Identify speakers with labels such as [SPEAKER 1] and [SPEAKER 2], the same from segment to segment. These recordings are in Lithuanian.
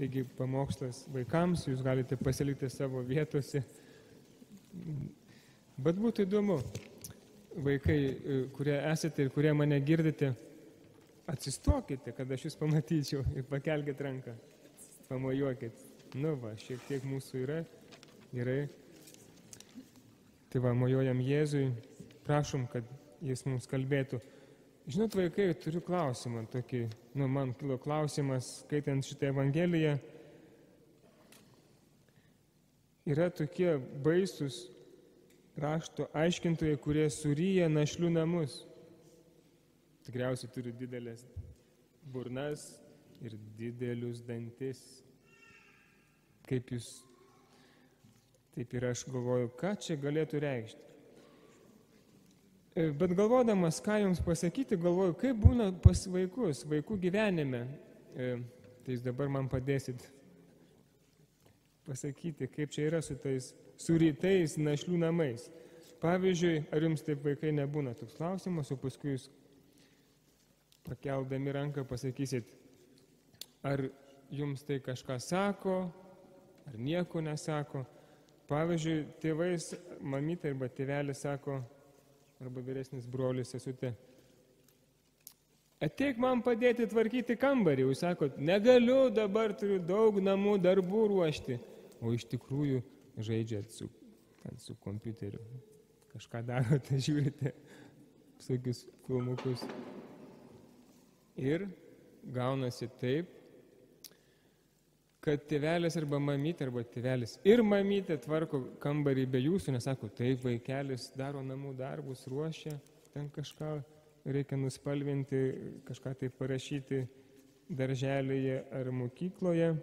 [SPEAKER 1] Taigi pamokslas vaikams, jūs galite pasilikti savo vietose. Bet būtų įdomu, vaikai, e, kurie esate ir kurie mane girdite, atsistokite, kad aš jūs pamatyčiau ir pakelkite ranką, pamojuokit. Nu va, šiek tiek mūsų yra, gerai. Tai va, mojojam Jėzui, prašom, kad jis mums kalbėtų. Žinot, vaikai, turiu klausimą tokį, nu, man kilo klausimas, skaitant šitą Evangeliją. Yra tokie baisus rašto aiškintojai, kurie suryja našlių namus. Tikriausiai turi didelės burnas ir didelius dantis. Kaip jūs, taip ir aš galvoju, ką čia galėtų reikšti. E, bet galvodamas, ką jums pasakyti, galvoju, kaip būna pas vaikus, vaikų gyvenime. E, tai jūs dabar man padėsit pasakyti, kaip čia yra su tais surytais našlių namais. Pavyzdžiui, ar jums taip vaikai nebūna toks klausimas, o paskui jūs pakeldami ranką pasakysit, ar jums tai kažką sako, ar nieko nesako. Pavyzdžiui, tėvais, mamytė arba tėvelis sako, arba vyresnis brolis sesutė. Ateik man padėti tvarkyti kambarį. Jūs sakot, negaliu, dabar turiu daug namų darbų ruošti. O iš tikrųjų žaidžiat su, su kompiuteriu. Kažką darote, žiūrite visokius filmukus. Ir gaunasi taip, kad tėvelis arba mamytė arba tėvelis ir mamytė tvarko kambarį be jūsų, nesako, taip vaikelis daro namų darbus, ruošia, ten kažką reikia nuspalvinti, kažką tai parašyti darželėje ar mokykloje.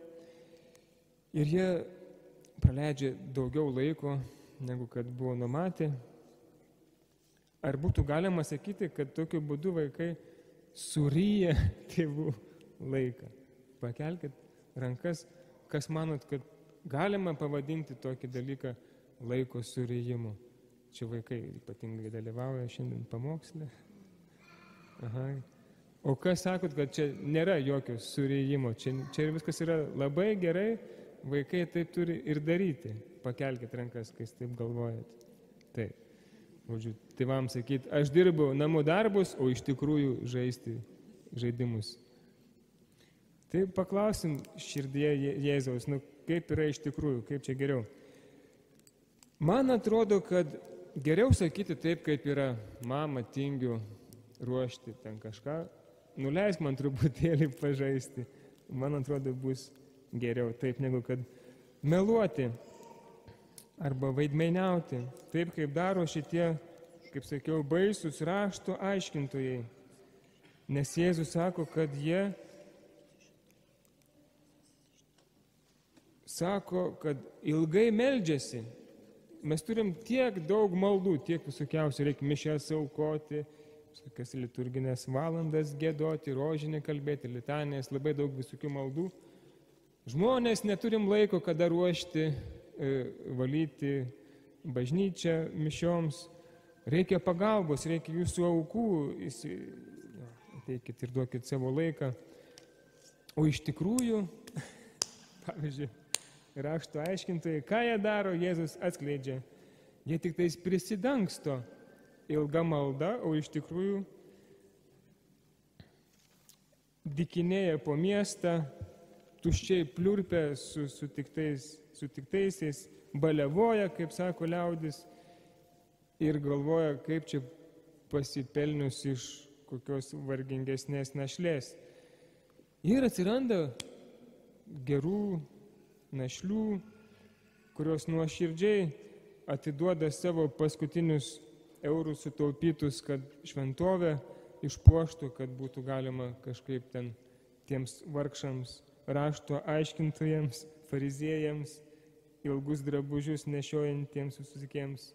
[SPEAKER 1] Ir jie praleidžia daugiau laiko, negu kad buvo numatę. Ar būtų galima sakyti, kad tokiu būdu vaikai suryja tėvų laiką? Pakelkite rankas, kas manot, kad galima pavadinti tokį dalyką laiko surėjimu. Čia vaikai ypatingai dalyvauja šiandien pamokslė. Aha. O kas sakot, kad čia nėra jokio surėjimo, čia, čia viskas yra labai gerai, vaikai taip turi ir daryti. Pakelkite rankas, kai taip galvojat. Taip. Žodžiu, tėvams sakyti, aš dirbu namų darbus, o iš tikrųjų žaisti žaidimus Tai paklausim širdyje Jėzaus, nu kaip yra iš tikrųjų, kaip čia geriau. Man atrodo, kad geriau sakyti taip, kaip yra, mama tingiu ruošti ten kažką, nuleisk man truputėlį pažaisti. Man atrodo, bus geriau taip, negu kad meluoti arba vaidmainiauti, taip kaip daro šitie, kaip sakiau, baisus rašto aiškintojai. Nes Jėzus sako, kad jie sako, kad ilgai meldžiasi. Mes turim tiek daug maldų, tiek visokiausių, reikia mišęs aukoti, visokias liturginės valandas gėdoti, rožinį kalbėti, litanės, labai daug visokių maldų. Žmonės neturim laiko, kada ruošti, e, valyti bažnyčią mišioms. Reikia pagalbos, reikia jūsų aukų, ateikit ir duokit savo laiką. O iš tikrųjų, pavyzdžiui, rašto aiškintojai, ką jie daro, Jėzus atskleidžia. Jie tik tais prisidangsto ilgą maldą, o iš tikrųjų dikinėja po miestą, tuščiai pliurpia su sutiktais, sutiktaisiais, balevoja, kaip sako liaudis, ir galvoja, kaip čia pasipelnius iš kokios vargingesnės našlės. Ir atsiranda gerų našlių, kurios nuoširdžiai atiduoda savo paskutinius eurus sutaupytus, kad šventovę išpuoštų, kad būtų galima kažkaip ten tiems vargšams, rašto aiškintojams, fariziejams, ilgus drabužius nešiojantiems visikiems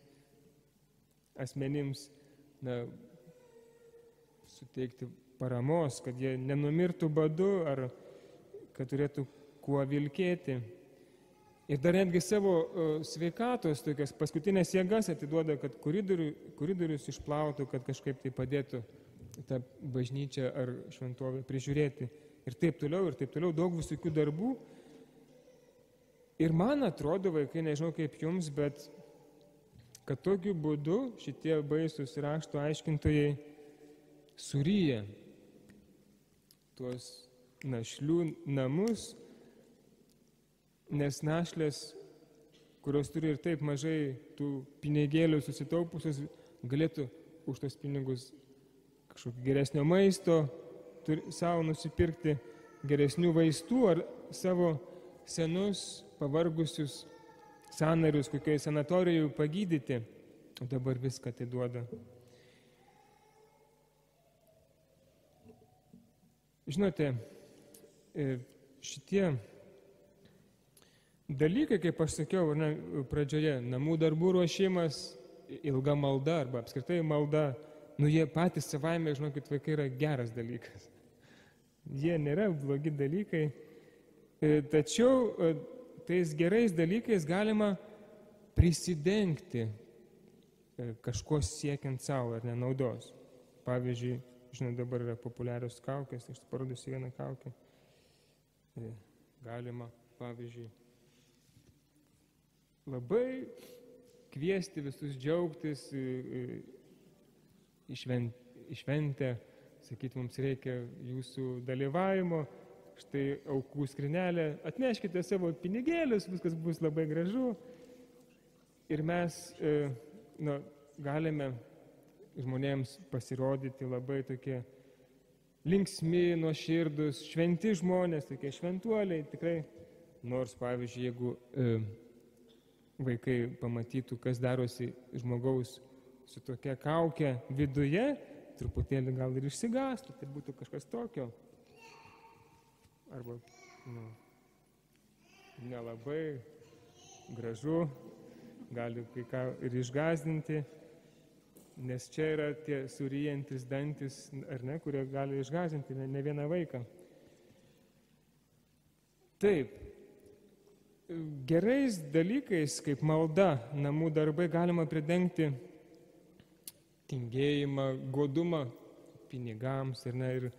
[SPEAKER 1] asmenims na, suteikti paramos, kad jie nenumirtų badu ar kad turėtų kuo vilkėti. Ir dar netgi savo sveikatos tokias paskutinės jėgas atiduoda, kad koridorių, koridorius išplautų, kad kažkaip tai padėtų tą bažnyčią ar šventovę prižiūrėti. Ir taip toliau, ir taip toliau, daug visokių darbų. Ir man atrodo, vaikai, nežinau kaip jums, bet kad tokiu būdu šitie baisus rašto aiškintojai suryja tuos našlių namus, nes našlės, kurios turi ir taip mažai tų pinigėlių susitaupusius, galėtų už tos pinigus kažkokio geresnio maisto, turi savo nusipirkti geresnių vaistų ar savo senus pavargusius sanarius kokioje sanatorijoje pagydyti, o dabar viską atiduoda. Žinote, e, šitie dalykai, kaip aš sakiau ne, pradžioje, namų darbų ruošimas, ilga malda arba apskritai malda, nu jie patys savaime, žinokit, vaikai yra geras dalykas. Jie nėra blogi dalykai, e, tačiau e, tais gerais dalykais galima prisidengti e, kažko siekiant savo ar nenaudos. Pavyzdžiui, žinai, dabar yra populiarios kaukės, aš parodysiu vieną kaukę. Galima, pavyzdžiui, labai kviesti visus džiaugtis, išventę, sakyti, mums reikia jūsų dalyvavimo, štai aukų skrinelė, atneškite savo pinigėlius, viskas bus labai gražu. Ir mes e, nu, galime žmonėms pasirodyti labai tokie linksmi, nuoširdus, šventi žmonės, tokie šventuoliai, tikrai. Nors, pavyzdžiui, jeigu e, vaikai pamatytų, kas darosi žmogaus su tokia kaukė viduje, truputėlį gal ir išsigastų, tai būtų kažkas tokio arba nu, nelabai gražu, gali kai ką ir išgazdinti, nes čia yra tie suryjantis dantis, ar ne, kurie gali išgazdinti ne, ne vieną vaiką. Taip, gerais dalykais, kaip malda, namų darbai galima pridengti tingėjimą, godumą pinigams ir, ne, ir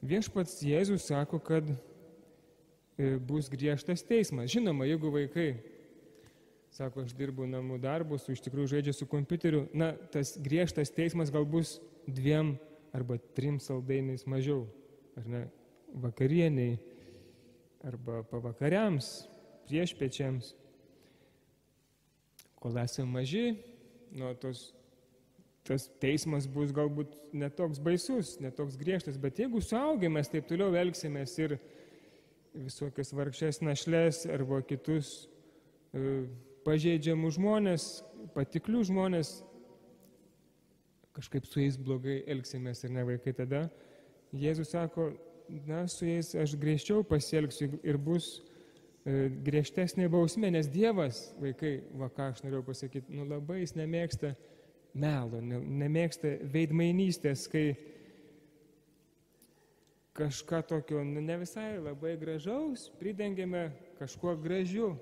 [SPEAKER 1] Viešpats Jėzus sako, kad e, bus griežtas teismas. Žinoma, jeigu vaikai sako, aš dirbu namų darbus, iš tikrųjų žaidžia su kompiuteriu, na, tas griežtas teismas gal bus dviem arba trim saldainiais mažiau, ar ne, vakarieniai, arba pavakariams, priešpečiams. Kol esame maži, nuo tos tas teismas bus galbūt netoks baisus, netoks griežtas, bet jeigu suaugę mes taip toliau elgsimės ir visokias vargšės našlės arba kitus e, pažeidžiamų žmonės, patiklių žmonės, kažkaip su jais blogai elgsimės ir ne vaikai tada, Jėzus sako, na, su jais aš griežčiau pasielgsiu ir bus griežtesnė bausmė, nes Dievas, vaikai, va ką aš norėjau pasakyti, nu labai jis nemėgsta melo, nemėgsta veidmainystės, kai kažką tokio nu, ne visai labai gražaus pridengiame kažkuo gražiu,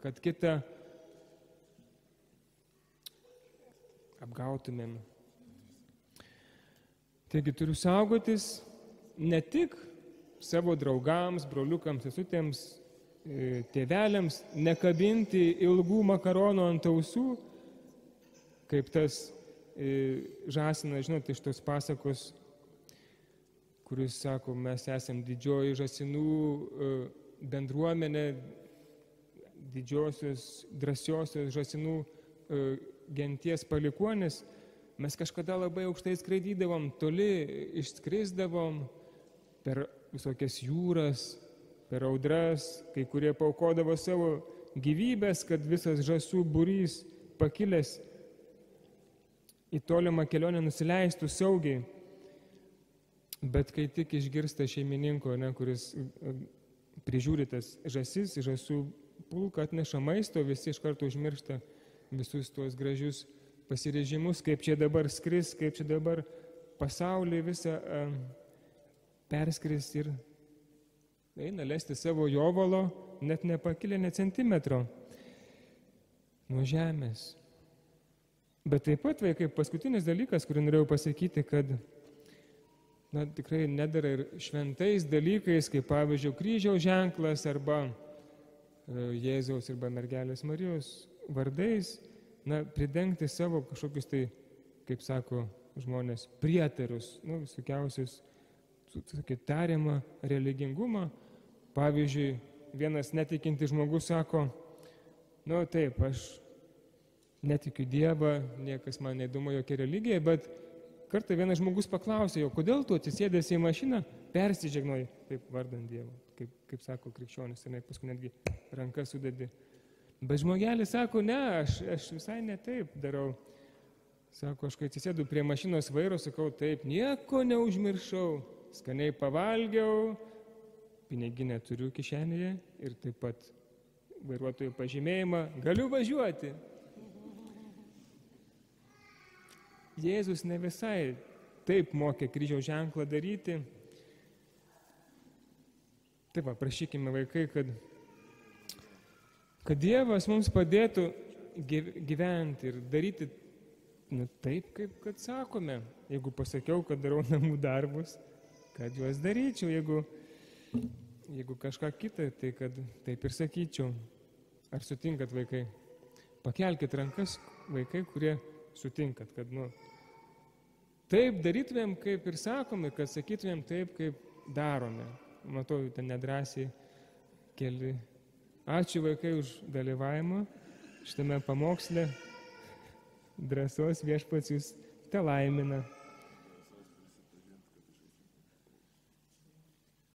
[SPEAKER 1] kad kitą apgautumėm. Taigi turiu saugotis ne tik savo draugams, broliukams, sesutėms, e, tėveliams, nekabinti ilgų makaronų ant ausų, kaip tas e, žasina, žinote, iš tos pasakos, kuris sako, mes esame didžioji žasinų e, bendruomenė, didžiosios, drąsiosios žasinų e, genties palikuonis, mes kažkada labai aukštai skraidydavom, toli išskrisdavom per visokias jūras, per audras, kai kurie paukodavo savo gyvybės, kad visas žasų būrys pakilęs į tolimą kelionę nusileistų saugiai. Bet kai tik išgirsta šeimininko, ne, kuris e, prižiūri tas žasis, žasų pulką atneša maisto, visi iš karto užmiršta visus tuos gražius pasirežimus, kaip čia dabar skris, kaip čia dabar pasaulį visą uh, perskris ir eina lesti savo jovalo, net nepakilę ne centimetro nuo žemės. Bet taip pat, vaikai, paskutinis dalykas, kurį norėjau pasakyti, kad na, tikrai nedara ir šventais dalykais, kaip pavyzdžiui kryžiaus ženklas arba Jėzaus arba mergelės Marijos vardais, na, pridengti savo kažkokius tai, kaip sako žmonės, prietarus, nu, visokiausius, tariamą religingumą. Pavyzdžiui, vienas netikinti žmogus sako, nu taip, aš netikiu Dievą, niekas man neįdomu jokia religija, bet kartą vienas žmogus paklausė jo, kodėl tu atsisėdęs į mašiną persižegnoji, taip vardant Dievą, kaip, kaip sako krikščionis, ir paskui netgi rankas sudedi. Bet žmogelis sako, ne, aš, aš visai ne taip darau. Sako, aš kai atsisėdu prie mašinos vairo, sakau, taip, nieko neužmiršau, skaniai pavalgiau, piniginę turiu kišenėje ir taip pat vairuotojų pažymėjimą, galiu važiuoti. Jėzus ne visai taip mokė kryžiaus ženklą daryti. Taip, va, prašykime vaikai, kad, kad Dievas mums padėtų gyventi ir daryti nu, taip, kaip kad sakome. Jeigu pasakiau, kad darau namų darbus, kad juos daryčiau. Jeigu, jeigu kažką kitą, tai kad taip ir sakyčiau. Ar sutinkat vaikai? Pakelkite rankas vaikai, kurie sutinkat, kad, nu, taip darytumėm, kaip ir sakome, kad sakytumėm taip, kaip darome. Matau, ten nedrąsiai keli. Ačiū vaikai už dalyvavimą šitame pamoksle. Drąsos viešpats jūs te laimina.